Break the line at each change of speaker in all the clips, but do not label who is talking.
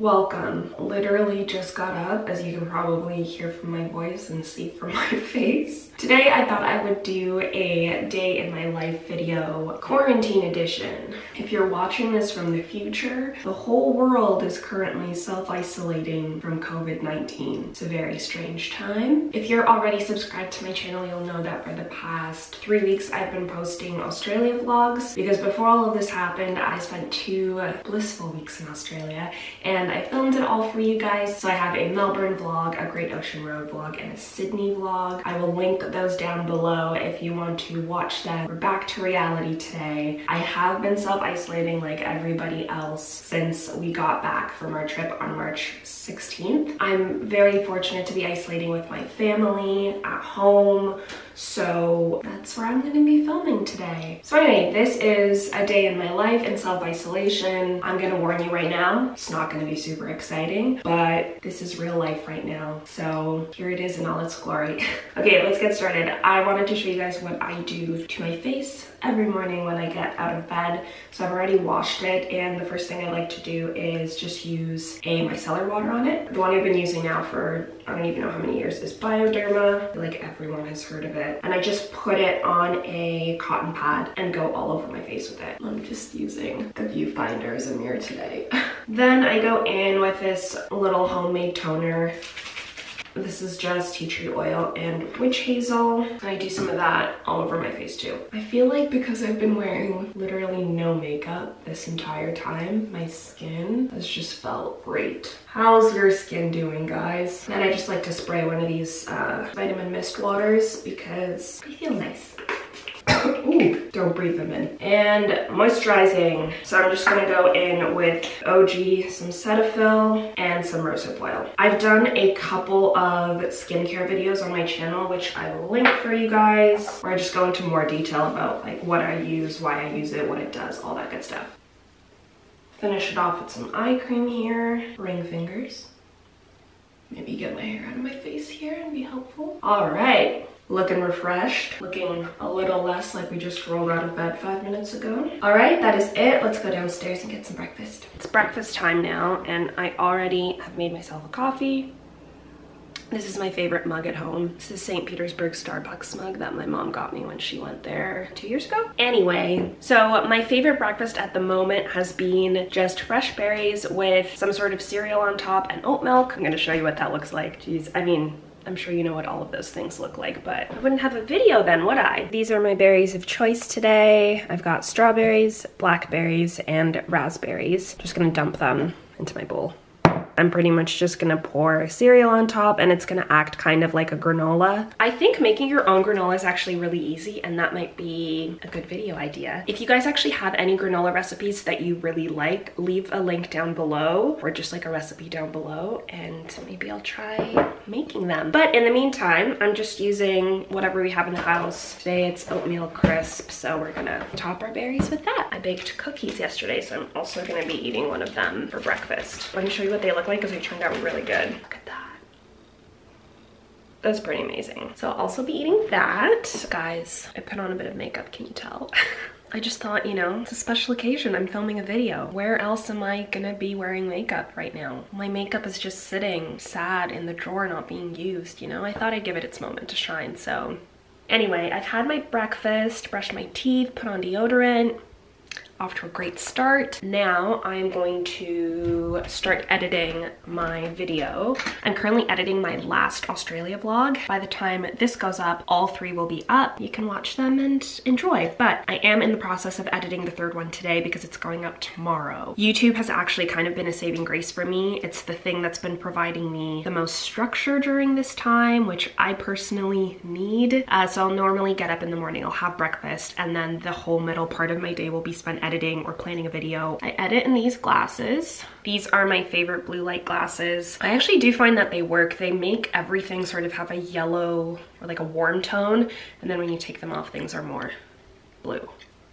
Welcome. Literally just got up, as you can probably hear from my voice and see from my face. Today, I thought I would do a day in my life video, quarantine edition. If you're watching this from the future, the whole world is currently self-isolating from COVID-19. It's a very strange time. If you're already subscribed to my channel, you'll know that for the past three weeks, I've been posting Australia vlogs because before all of this happened, I spent two blissful weeks in Australia and I filmed it all for you guys. So I have a Melbourne vlog, a Great Ocean Road vlog, and a Sydney vlog. I will link those down below if you want to watch them. We're back to reality today. I have been self-isolating like everybody else since we got back from our trip on March 16th. I'm very fortunate to be isolating with my family at home. So that's where I'm gonna be filming today. So anyway, this is a day in my life in self-isolation. I'm gonna warn you right now, it's not gonna be super exciting, but this is real life right now. So here it is in all its glory. okay, let's get started. I wanted to show you guys what I do to my face every morning when I get out of bed. So I've already washed it and the first thing I like to do is just use a micellar water on it. The one I've been using now for I don't even know how many years is Bioderma. like everyone has heard of it. And I just put it on a cotton pad and go all over my face with it. I'm just using the viewfinder as a mirror today. then I go in with this little homemade toner this is just tea tree oil and witch hazel. I do some of that all over my face too. I feel like because I've been wearing literally no makeup this entire time, my skin has just felt great. How's your skin doing, guys? And I just like to spray one of these uh, vitamin mist waters because I feel nice. Don't breathe them in. And moisturizing. So I'm just gonna go in with OG, some Cetaphil, and some rosehip oil. I've done a couple of skincare videos on my channel, which I will link for you guys, where I just go into more detail about like what I use, why I use it, what it does, all that good stuff. Finish it off with some eye cream here, ring fingers. Maybe get my hair out of my face here and be helpful. All right, looking refreshed, looking a little less like we just rolled out of bed five minutes ago. All right, that is it. Let's go downstairs and get some breakfast. It's breakfast time now, and I already have made myself a coffee. This is my favorite mug at home. This is St. Petersburg Starbucks mug that my mom got me when she went there two years ago. Anyway, so my favorite breakfast at the moment has been just fresh berries with some sort of cereal on top and oat milk. I'm gonna show you what that looks like. Jeez, I mean, I'm sure you know what all of those things look like, but I wouldn't have a video then, would I? These are my berries of choice today. I've got strawberries, blackberries, and raspberries. Just gonna dump them into my bowl. I'm pretty much just gonna pour cereal on top and it's gonna act kind of like a granola. I think making your own granola is actually really easy and that might be a good video idea. If you guys actually have any granola recipes that you really like, leave a link down below or just like a recipe down below and maybe I'll try making them. But in the meantime, I'm just using whatever we have in the house. Today it's oatmeal crisp, so we're gonna top our berries with that. I baked cookies yesterday, so I'm also gonna be eating one of them for breakfast. Let me show you what they look like because they turned out really good. Look at that. That's pretty amazing. So I'll also be eating that. Guys, I put on a bit of makeup, can you tell? I just thought, you know, it's a special occasion. I'm filming a video. Where else am I gonna be wearing makeup right now? My makeup is just sitting sad in the drawer not being used, you know? I thought I'd give it its moment to shine, so. Anyway, I've had my breakfast, brushed my teeth, put on deodorant, off to a great start. Now I'm going to start editing my video. I'm currently editing my last Australia vlog. By the time this goes up, all three will be up. You can watch them and enjoy. But I am in the process of editing the third one today because it's going up tomorrow. YouTube has actually kind of been a saving grace for me. It's the thing that's been providing me the most structure during this time, which I personally need. Uh, so I'll normally get up in the morning, I'll have breakfast, and then the whole middle part of my day will be spent editing editing or planning a video. I edit in these glasses. These are my favorite blue light glasses. I actually do find that they work. They make everything sort of have a yellow or like a warm tone. And then when you take them off, things are more blue.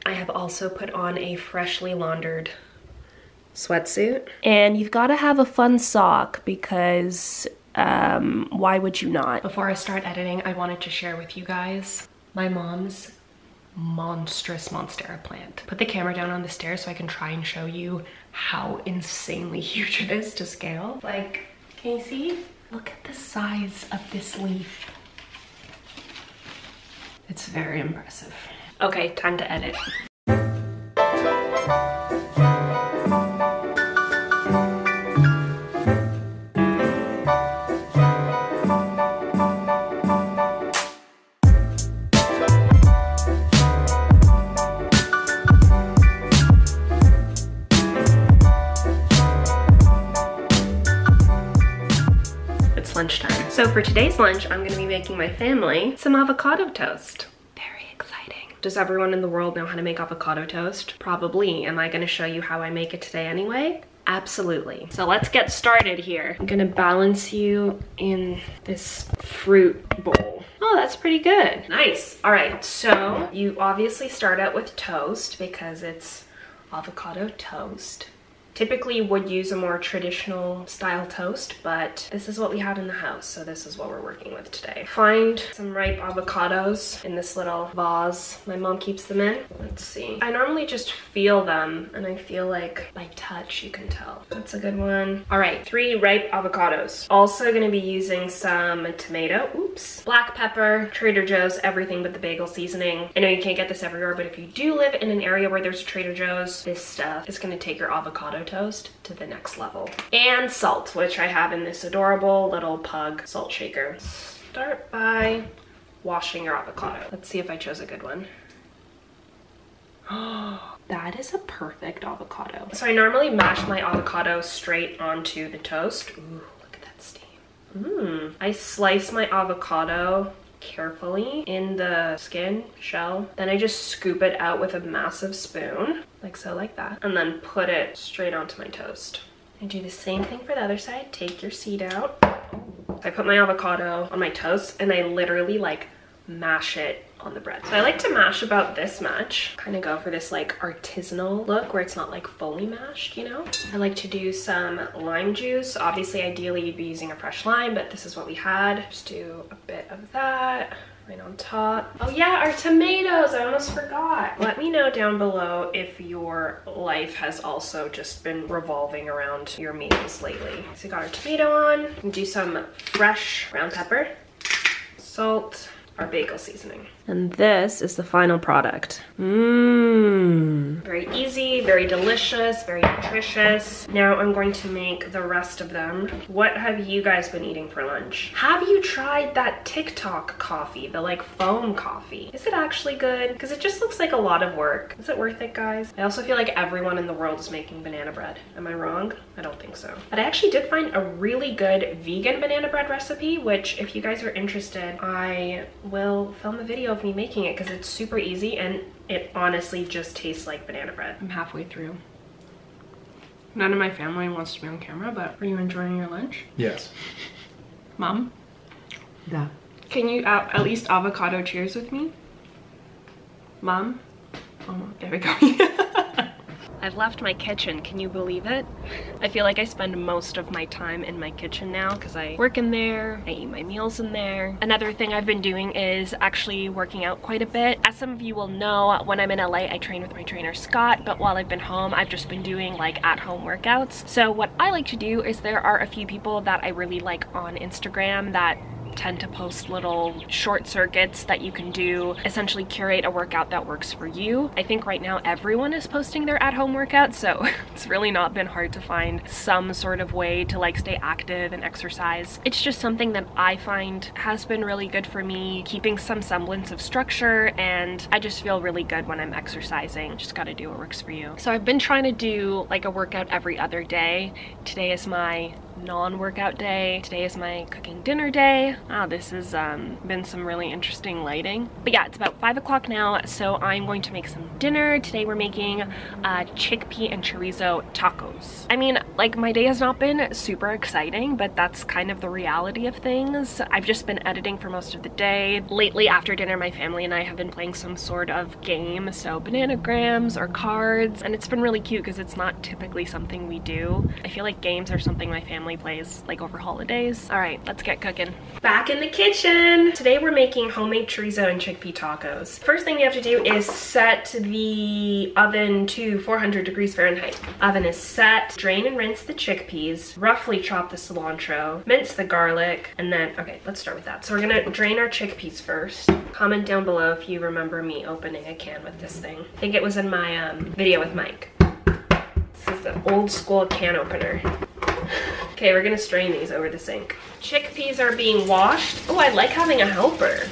I have also put on a freshly laundered sweatsuit. And you've got to have a fun sock because um, why would you not? Before I start editing, I wanted to share with you guys my mom's monstrous monstera plant. Put the camera down on the stairs so I can try and show you how insanely huge it is to scale. Like, can you see? Look at the size of this leaf. It's very impressive. Okay, time to edit. So for today's lunch, I'm gonna be making my family some avocado toast. Very exciting. Does everyone in the world know how to make avocado toast? Probably. Am I gonna show you how I make it today anyway? Absolutely. So let's get started here. I'm gonna balance you in this fruit bowl. Oh, that's pretty good. Nice. All right, so you obviously start out with toast because it's avocado toast. Typically would use a more traditional style toast, but this is what we had in the house, so this is what we're working with today. Find some ripe avocados in this little vase my mom keeps them in. Let's see. I normally just feel them, and I feel like by touch you can tell. That's a good one. All right, three ripe avocados. Also gonna be using some tomato, oops, black pepper, Trader Joe's, everything but the bagel seasoning. I know you can't get this everywhere, but if you do live in an area where there's Trader Joe's, this stuff is gonna take your avocado toast to the next level. And salt, which I have in this adorable little pug salt shaker. Start by washing your avocado. Let's see if I chose a good one. that is a perfect avocado. So I normally mash my avocado straight onto the toast. Ooh, look at that steam. Mmm. I slice my avocado carefully in the skin shell. Then I just scoop it out with a massive spoon, like so, like that, and then put it straight onto my toast. I do the same thing for the other side. Take your seed out. I put my avocado on my toast and I literally like mash it on the bread. So I like to mash about this much, kind of go for this like artisanal look where it's not like fully mashed, you know? I like to do some lime juice. Obviously, ideally you'd be using a fresh lime, but this is what we had. Just do a bit of that right on top. Oh yeah, our tomatoes, I almost forgot. Let me know down below if your life has also just been revolving around your meals lately. So we got our tomato on, do some fresh ground pepper, salt, our bagel seasoning. And this is the final product. Mmm. Very easy, very delicious, very nutritious. Now I'm going to make the rest of them. What have you guys been eating for lunch? Have you tried that TikTok coffee, the like foam coffee? Is it actually good? Because it just looks like a lot of work. Is it worth it, guys? I also feel like everyone in the world is making banana bread. Am I wrong? I don't think so. But I actually did find a really good vegan banana bread recipe, which if you guys are interested, I will film a video of me making it because it's super easy and it honestly just tastes like banana bread. I'm halfway through. None of my family wants to be on camera, but are you enjoying your lunch?
Yes.
Mom?
Yeah.
Can you uh, at least avocado cheers with me? Mom? Oh, there we go. I've left my kitchen, can you believe it? I feel like I spend most of my time in my kitchen now because I work in there, I eat my meals in there. Another thing I've been doing is actually working out quite a bit. As some of you will know, when I'm in LA, I train with my trainer Scott, but while I've been home, I've just been doing like at-home workouts. So what I like to do is there are a few people that I really like on Instagram that tend to post little short circuits that you can do, essentially curate a workout that works for you. I think right now everyone is posting their at-home workouts, so it's really not been hard to find some sort of way to like stay active and exercise. It's just something that I find has been really good for me, keeping some semblance of structure, and I just feel really good when I'm exercising. Just gotta do what works for you. So I've been trying to do like a workout every other day. Today is my non-workout day. Today is my cooking dinner day. Ah, this has um, been some really interesting lighting. But yeah, it's about five o'clock now, so I'm going to make some dinner. Today we're making uh, chickpea and chorizo tacos. I mean, like my day has not been super exciting, but that's kind of the reality of things. I've just been editing for most of the day. Lately after dinner, my family and I have been playing some sort of game, so bananagrams or cards, and it's been really cute because it's not typically something we do. I feel like games are something my family family plays like over holidays. All right, let's get cooking. Back in the kitchen. Today we're making homemade chorizo and chickpea tacos. First thing you have to do is set the oven to 400 degrees Fahrenheit. Oven is set. Drain and rinse the chickpeas. Roughly chop the cilantro. Mince the garlic. And then, okay, let's start with that. So we're gonna drain our chickpeas first. Comment down below if you remember me opening a can with this thing. I think it was in my um, video with Mike. This is the old school can opener. Okay, we're gonna strain these over the sink. Chickpeas are being washed. Oh, I like having a helper.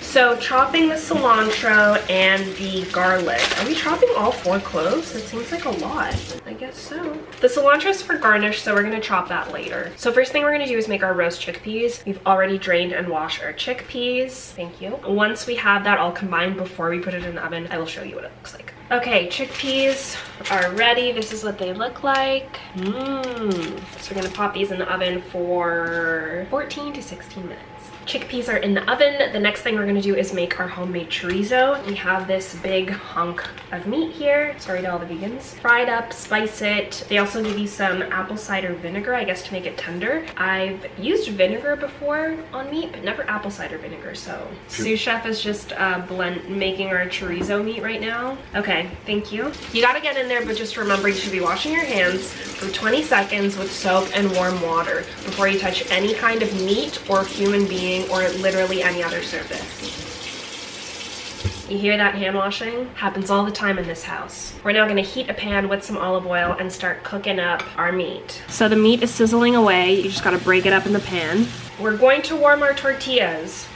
So chopping the cilantro and the garlic. Are we chopping all four cloves? It seems like a lot. I guess so. The cilantro is for garnish, so we're gonna chop that later. So first thing we're gonna do is make our roast chickpeas. We've already drained and washed our chickpeas. Thank you. Once we have that all combined before we put it in the oven, I will show you what it looks like. Okay, chickpeas are ready. This is what they look like. Mmm. So we're gonna pop these in the oven for 14 to 16 minutes chickpeas are in the oven. The next thing we're gonna do is make our homemade chorizo. We have this big hunk of meat here. Sorry to all the vegans. Fry it up, spice it. They also give you some apple cider vinegar, I guess to make it tender. I've used vinegar before on meat, but never apple cider vinegar, so. Sous Chef is just uh, blend making our chorizo meat right now. Okay, thank you. You gotta get in there, but just remember you should be washing your hands for 20 seconds with soap and warm water before you touch any kind of meat or human being or literally any other surface. You hear that hand washing? Happens all the time in this house. We're now gonna heat a pan with some olive oil and start cooking up our meat. So the meat is sizzling away. You just gotta break it up in the pan. We're going to warm our tortillas.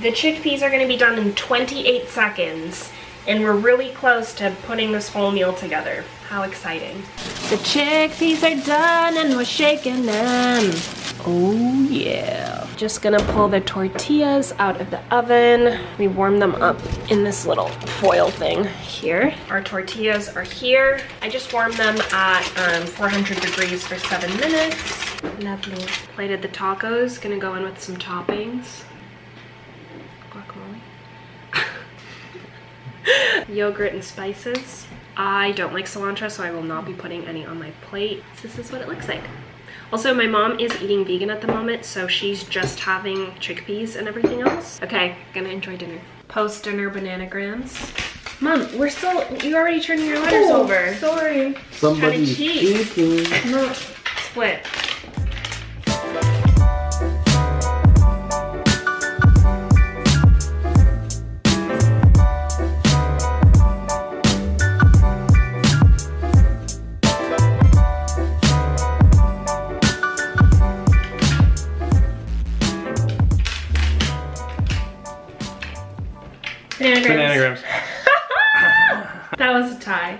The chickpeas are gonna be done in 28 seconds and we're really close to putting this whole meal together. How exciting. The chickpeas are done and we're shaking them. Oh yeah. Just gonna pull the tortillas out of the oven. We warm them up in this little foil thing here. Our tortillas are here. I just warmed them at um, 400 degrees for seven minutes. Lovely. Plated the tacos, gonna go in with some toppings. Guacamole. Yogurt and spices. I don't like cilantro, so I will not be putting any on my plate. This is what it looks like. Also, my mom is eating vegan at the moment, so she's just having chickpeas and everything else. Okay, gonna enjoy dinner. Post-dinner bananagrams. Mom, we're still, you already turned your letters oh, over.
Sorry. Somebody's eating.
No. Split. Bananagrams. that was a tie.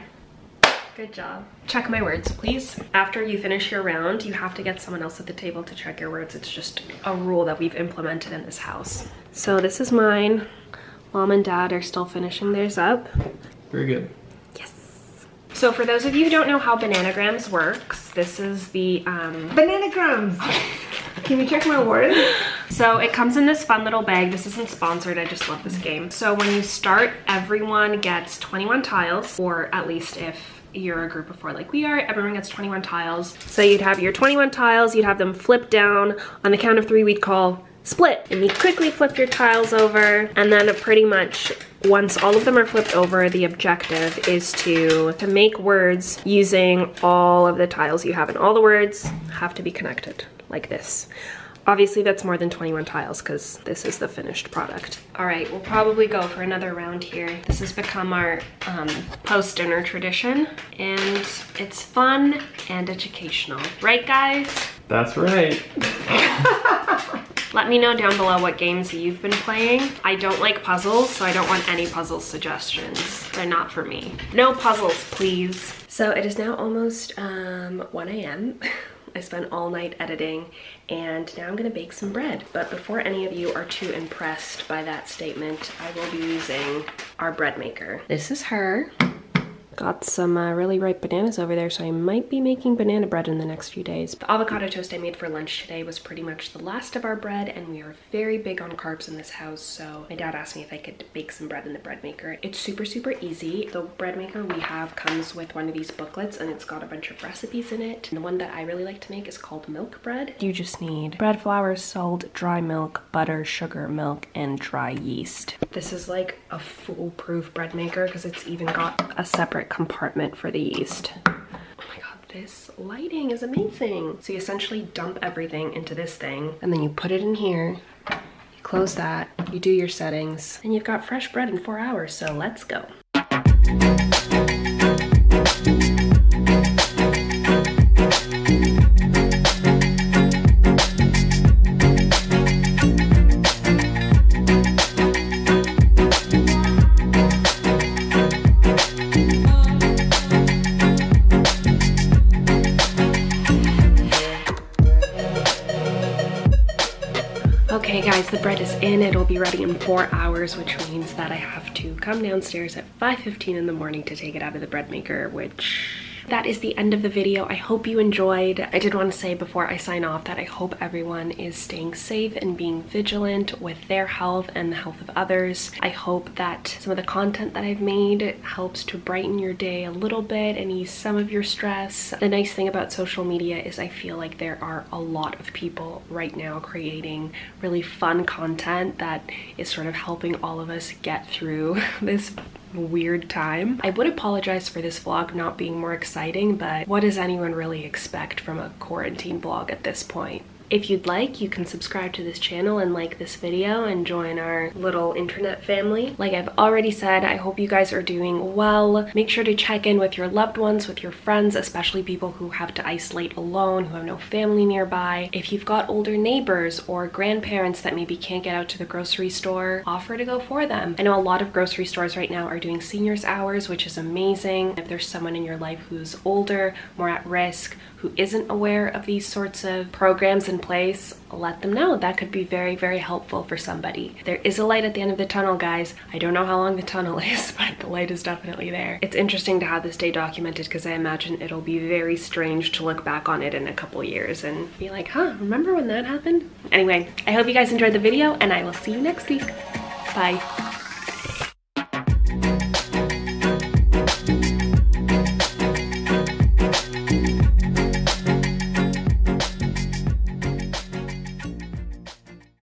Good job. Check my words, please. After you finish your round, you have to get someone else at the table to check your words. It's just a rule that we've implemented in this house. So this is mine. Mom and dad are still finishing theirs up.
Very good.
Yes. So for those of you who don't know how Bananagrams works, this is the... Um...
Bananagrams! Can you check my word?
So it comes in this fun little bag. This isn't sponsored, I just love this game. So when you start, everyone gets 21 tiles, or at least if you're a group of four like we are, everyone gets 21 tiles. So you'd have your 21 tiles, you'd have them flip down. On the count of three, we'd call split. And you quickly flip your tiles over, and then pretty much once all of them are flipped over, the objective is to, to make words using all of the tiles you have. And all the words have to be connected like this. Obviously that's more than 21 tiles because this is the finished product. All right, we'll probably go for another round here. This has become our um, post-dinner tradition and it's fun and educational. Right guys?
That's right.
Let me know down below what games you've been playing. I don't like puzzles, so I don't want any puzzle suggestions. They're not for me. No puzzles, please. So it is now almost um, 1 a.m. I spent all night editing and now I'm gonna bake some bread. But before any of you are too impressed by that statement, I will be using our bread maker. This is her. Got some uh, really ripe bananas over there, so I might be making banana bread in the next few days. The avocado toast I made for lunch today was pretty much the last of our bread, and we are very big on carbs in this house, so my dad asked me if I could bake some bread in the bread maker. It's super, super easy. The bread maker we have comes with one of these booklets, and it's got a bunch of recipes in it. And the one that I really like to make is called milk bread. You just need bread flour, salt, dry milk, butter, sugar, milk, and dry yeast. This is like a foolproof bread maker because it's even got a separate compartment for the yeast. Oh my god, this lighting is amazing. So you essentially dump everything into this thing and then you put it in here, you close that, you do your settings, and you've got fresh bread in four hours, so let's go. It'll be ready in four hours, which means that I have to come downstairs at 5.15 in the morning to take it out of the bread maker, which that is the end of the video. I hope you enjoyed. I did want to say before I sign off that I hope everyone is staying safe and being vigilant with their health and the health of others. I hope that some of the content that I've made helps to brighten your day a little bit and ease some of your stress. The nice thing about social media is I feel like there are a lot of people right now creating really fun content that is sort of helping all of us get through this weird time. I would apologize for this vlog not being more exciting, but what does anyone really expect from a quarantine vlog at this point? If you'd like, you can subscribe to this channel and like this video and join our little internet family. Like I've already said, I hope you guys are doing well. Make sure to check in with your loved ones, with your friends, especially people who have to isolate alone, who have no family nearby. If you've got older neighbors or grandparents that maybe can't get out to the grocery store, offer to go for them. I know a lot of grocery stores right now are doing seniors hours, which is amazing. If there's someone in your life who's older, more at risk, who isn't aware of these sorts of programs in place, let them know. That could be very, very helpful for somebody. There is a light at the end of the tunnel, guys. I don't know how long the tunnel is, but the light is definitely there. It's interesting to have this day documented because I imagine it'll be very strange to look back on it in a couple years and be like, huh, remember when that happened? Anyway, I hope you guys enjoyed the video and I will see you next week. Bye.